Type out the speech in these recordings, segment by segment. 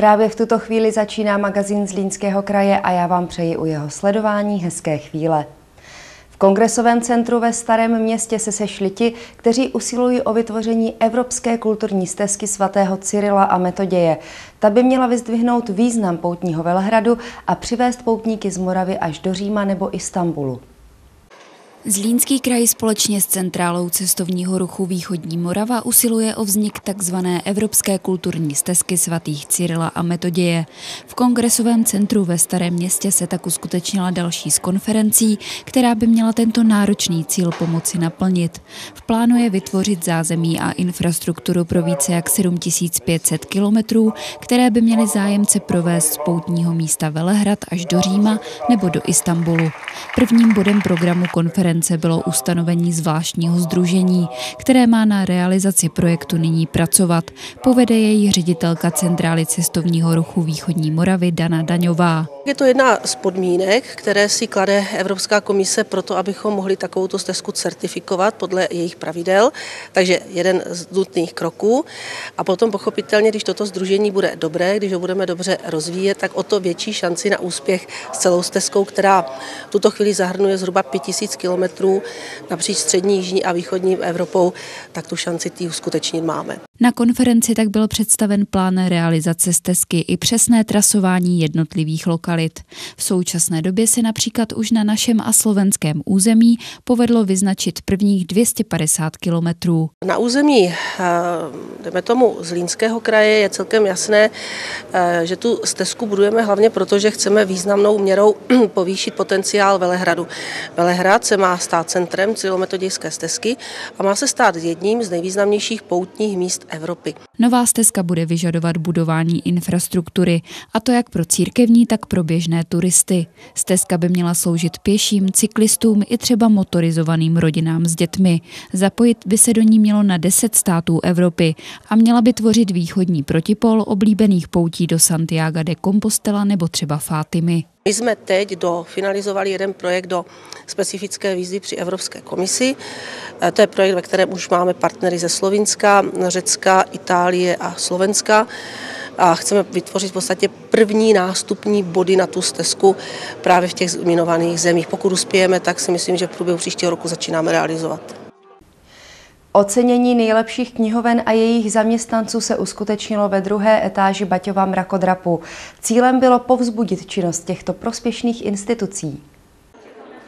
Právě v tuto chvíli začíná magazín z Línského kraje a já vám přeji u jeho sledování hezké chvíle. V Kongresovém centru ve Starém městě se sešli ti, kteří usilují o vytvoření Evropské kulturní stezky svatého Cyrila a Metoděje. Ta by měla vyzdvihnout význam poutního Velehradu a přivést poutníky z Moravy až do Říma nebo Istanbulu. Zlínský kraj společně s Centrálou cestovního ruchu Východní Morava usiluje o vznik tzv. Evropské kulturní stezky svatých Cyrila a Metoděje. V kongresovém centru ve Starém městě se tak uskutečnila další z konferencí, která by měla tento náročný cíl pomoci naplnit. V plánu je vytvořit zázemí a infrastrukturu pro více jak 7500 kilometrů, které by měly zájemce provést z poutního místa Velehrad až do Říma nebo do Istanbulu. Prvním bodem programu konference konference bylo ustanovení zvláštního združení, které má na realizaci projektu nyní pracovat. Povede její ředitelka Centrály cestovního ruchu Východní Moravy Dana Daňová. Je to jedna z podmínek, které si klade Evropská komise pro to, abychom mohli takovouto stezku certifikovat podle jejich pravidel. Takže jeden z nutných kroků. A potom pochopitelně, když toto združení bude dobré, když ho budeme dobře rozvíjet, tak o to větší šanci na úspěch s celou stezkou, která tuto chvíli zahrnuje zhruba 5000 kilometrů napříč střední, jižní a východní Evropou, tak tu šanci tý uskutečnit máme. Na konferenci tak byl představen plán realizace stezky i přesné trasování jednotlivých lokalit. V současné době se například už na našem a slovenském území povedlo vyznačit prvních 250 kilometrů. Na území, eh, jdeme tomu, z Línského kraje je celkem jasné, eh, že tu stezku budujeme hlavně proto, že chceme významnou měrou povýšit potenciál Velehradu. Velehrad se má stát centrem cyrilometodějské stezky a má se stát jedním z nejvýznamnějších poutních míst Evropy. Nová stezka bude vyžadovat budování infrastruktury, a to jak pro církevní, tak pro běžné turisty. Stezka by měla sloužit pěším, cyklistům i třeba motorizovaným rodinám s dětmi. Zapojit by se do ní mělo na 10 států Evropy a měla by tvořit východní protipol oblíbených poutí do Santiago de Compostela nebo třeba Fátimy. My jsme teď dofinalizovali jeden projekt do specifické výzvy při Evropské komisi. E, to je projekt, ve kterém už máme partnery ze Slovinska, Řecka, Itálie a Slovenska a chceme vytvořit v podstatě první nástupní body na tu stezku právě v těch zminovaných zemích. Pokud uspějeme, tak si myslím, že v průběhu příštího roku začínáme realizovat. Ocenění nejlepších knihoven a jejich zaměstnanců se uskutečnilo ve druhé etáži Baťova mrakodrapu. Cílem bylo povzbudit činnost těchto prospěšných institucí.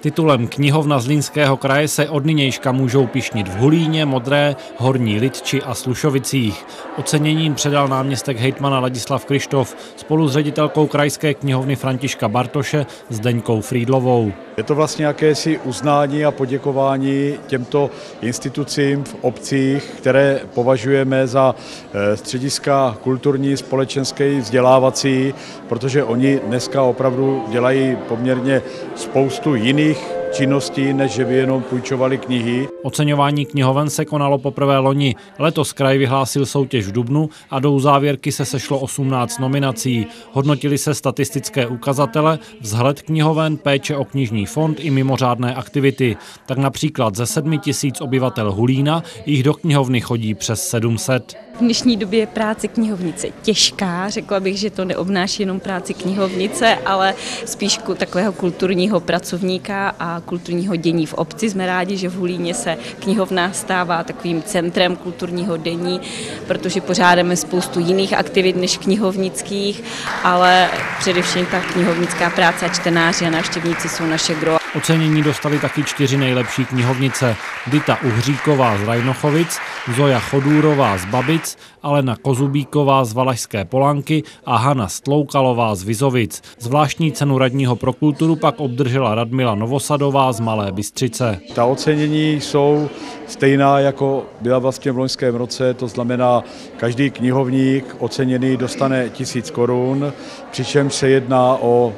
Titulem knihovna z Línského kraje se od nynějška můžou pišnit v Hulíně, Modré, Horní Lidči a Slušovicích. Oceněním předal náměstek hejtmana Ladislav Krištof spolu s ředitelkou krajské knihovny Františka Bartoše s Deňkou Frídlovou. Je to vlastně jakési uznání a poděkování těmto institucím v obcích, které považujeme za eh, střediska kulturní, společenské, vzdělávací, protože oni dneska opravdu dělají poměrně spoustu jiných činností, než že by jenom půjčovali knihy. Oceňování knihoven se konalo poprvé loni. Letos kraj vyhlásil soutěž v Dubnu a do závěrky se sešlo 18 nominací. Hodnotili se statistické ukazatele, vzhled knihoven, péče o knižní fond i mimořádné aktivity. Tak například ze 7 tisíc obyvatel Hulína jich do knihovny chodí přes 700. V dnešní době je práce knihovnice těžká. Řekla bych, že to neobnáší jenom práci knihovnice, ale spíš takového kulturního pracovníka a kulturního dění v obci. Jsme rádi, že v Hulíně se knihovna stává takovým centrem kulturního dění, protože pořádáme spoustu jiných aktivit než knihovnických, ale především ta knihovnická práce a čtenáři a návštěvníci jsou naše gro. Ocenění dostali taky čtyři nejlepší knihovnice. Dita Uhříková z Rajnochovic, Zoja Chodůrová z Babic, Alena Kozubíková z Valašské Polanky a Hana Stloukalová z Vizovic. Zvláštní cenu radního pro kulturu pak obdržela Radmila Novosadová z Malé Bystřice. Ta ocenění jsou stejná, jako byla vlastně v loňském roce, to znamená, každý knihovník oceněný dostane tisíc korun, přičemž se jedná o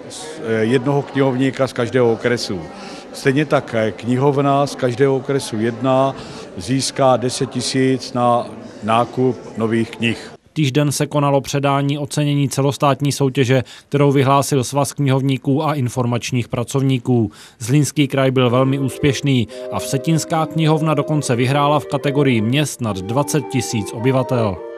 jednoho knihovníka z každého okresu. Stejně tak knihovna z každého okresu jedna získá 10 tisíc na nákup nových knih. Týžden se konalo předání ocenění celostátní soutěže, kterou vyhlásil Svaz knihovníků a informačních pracovníků. Zlínský kraj byl velmi úspěšný a Vsetinská knihovna dokonce vyhrála v kategorii měst nad 20 tisíc obyvatel.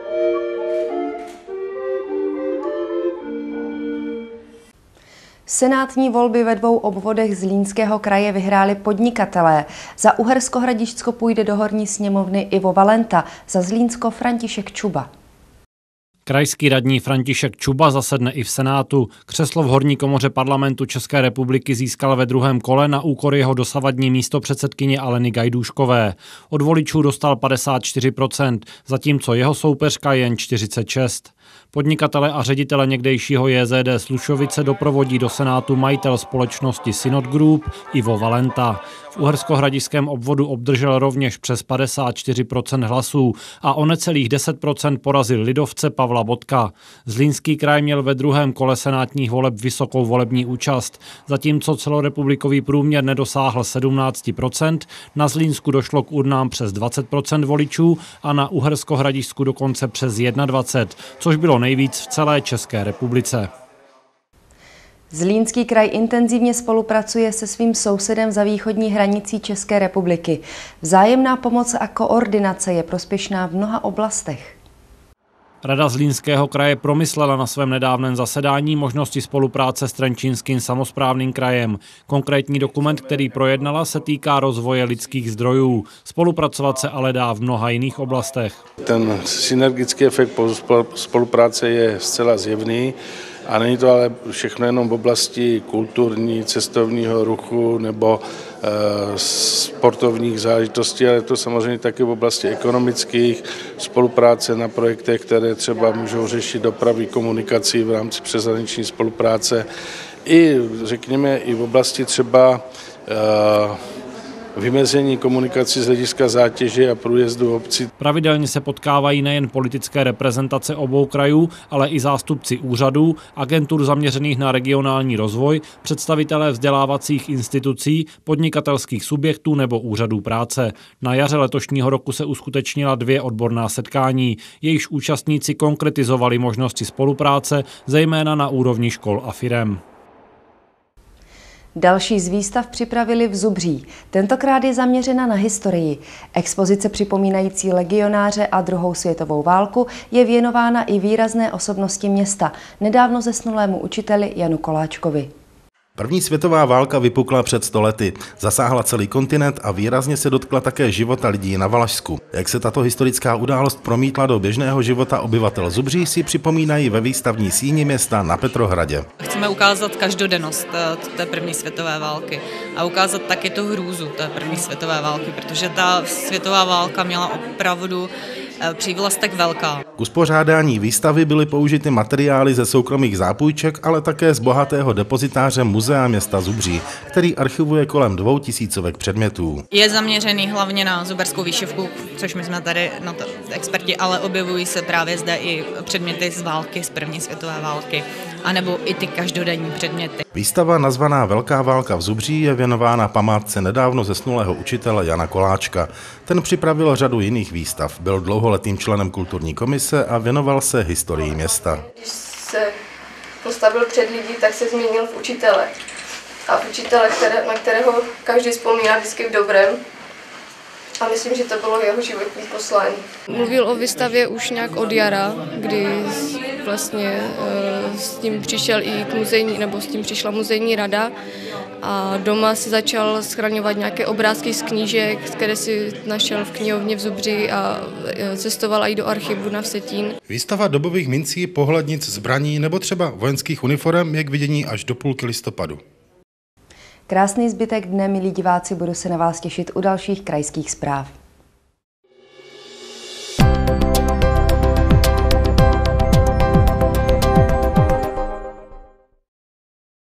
Senátní volby ve dvou obvodech z Línského kraje vyhráli podnikatelé. Za Uhersko-Hradišťsko půjde do horní sněmovny Ivo Valenta, za Zlínsko František Čuba. Krajský radní František Čuba zasedne i v Senátu. Křeslo v horní komoře parlamentu České republiky získal ve druhém kole na úkor jeho dosavadní místo předsedkyně Aleny Gajdůškové. Od voličů dostal 54%, zatímco jeho soupeřka jen 46%. Podnikatele a ředitele někdejšího JZD Slušovice doprovodí do Senátu majitel společnosti Synod Group Ivo Valenta. V Uhersko-Hradiském obvodu obdržel rovněž přes 54% hlasů a o necelých 10% porazil lidovce Pavla Bodka. Zlínský kraj měl ve druhém kole senátních voleb vysokou volební účast, zatímco celorepublikový průměr nedosáhl 17%, na Zlínsku došlo k urnám přes 20% voličů a na Uhersko-Hradišsku dokonce přes 21%, což bylo nejvíc v celé České republice. Zlínský kraj intenzivně spolupracuje se svým sousedem za východní hranicí České republiky. Vzájemná pomoc a koordinace je prospěšná v mnoha oblastech. Rada Zlínského kraje promyslela na svém nedávném zasedání možnosti spolupráce s Trenčínským samozprávným krajem. Konkrétní dokument, který projednala, se týká rozvoje lidských zdrojů. Spolupracovat se ale dá v mnoha jiných oblastech. Ten synergický efekt spolupráce je zcela zjevný. A není to ale všechno jenom v oblasti kulturní, cestovního ruchu nebo e, sportovních záležitostí, ale je to samozřejmě také v oblasti ekonomických, spolupráce na projektech, které třeba můžou řešit dopravy, komunikací v rámci přeshraniční spolupráce. I řekněme i v oblasti třeba e, vymezení komunikací z hlediska zátěže a průjezdu obcí. Pravidelně se potkávají nejen politické reprezentace obou krajů, ale i zástupci úřadů, agentur zaměřených na regionální rozvoj, představitelé vzdělávacích institucí, podnikatelských subjektů nebo úřadů práce. Na jaře letošního roku se uskutečnila dvě odborná setkání, jejichž účastníci konkretizovali možnosti spolupráce, zejména na úrovni škol a firem. Další z výstav připravili v Zubří. Tentokrát je zaměřena na historii. Expozice připomínající legionáře a druhou světovou válku je věnována i výrazné osobnosti města, nedávno zesnulému učiteli Janu Koláčkovi. První světová válka vypukla před stolety, zasáhla celý kontinent a výrazně se dotkla také života lidí na Valašsku. Jak se tato historická událost promítla do běžného života obyvatel Zubří, si připomínají ve výstavní síni města na Petrohradě. Chceme ukázat každodennost eh, té první světové války a ukázat taky tu hrůzu té první světové války, protože ta světová válka měla opravdu Eh, přívlastek velká. K uspořádání výstavy byly použity materiály ze soukromých zápůjček, ale také z bohatého depozitáře Muzea města Zubří, který archivuje kolem dvou tisícovek předmětů. Je zaměřený hlavně na zuberskou výšivku, což my jsme tady na to experti, ale objevují se právě zde i předměty z války, z první světové války, anebo i ty každodenní předměty. Výstava nazvaná Velká válka v Zubří je věnována památce nedávno zesnulého učitele Jana Koláčka. Ten připravil řadu jiných výstav, byl dlouholetým členem kulturní komise a věnoval se historii města. Když se postavil před lidi, tak se změnil v učitele. A v učitele, které, na kterého každý vzpomíná vždycky v dobrém, a myslím, že to bylo jeho životní poslání. Mluvil o výstavě už nějak od jara, kdy vlastně eh, s tím přišel i k muzejní, nebo s tím přišla muzejní rada a doma si začal schraňovat nějaké obrázky z knížek, které si našel v knihovně v Zubři a eh, cestoval i do archivu na Vsetín. Výstava dobových mincí, pohlednic, zbraní nebo třeba vojenských uniform je k vidění až do půlky listopadu. Krásný zbytek dne, milí diváci, budu se na vás těšit u dalších krajských zpráv.